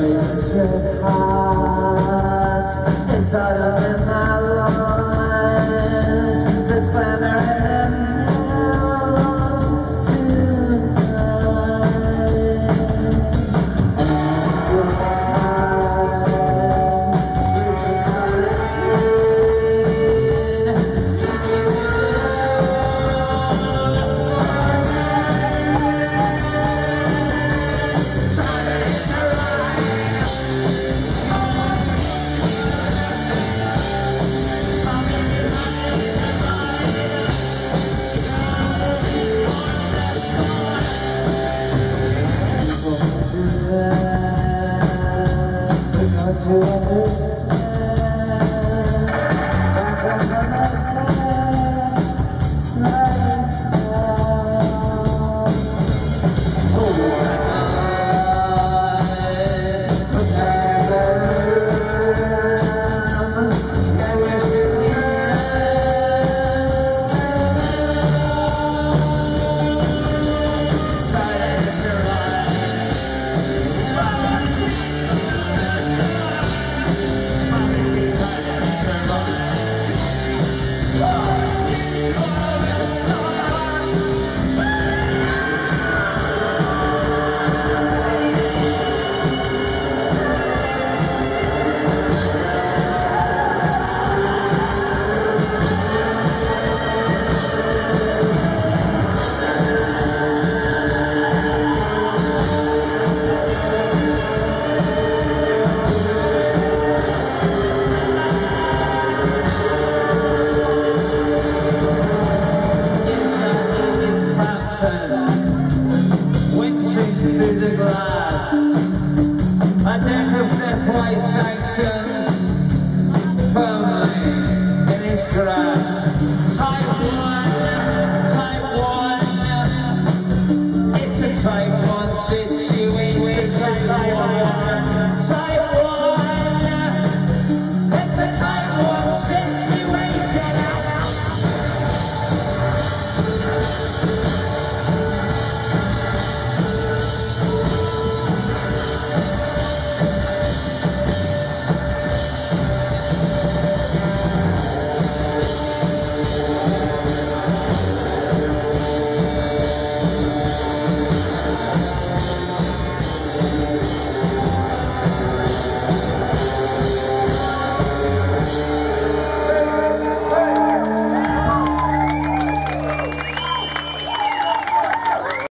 It's your heart inside of my life. To understand. A deck of deathway sanctions firmly in his grasp.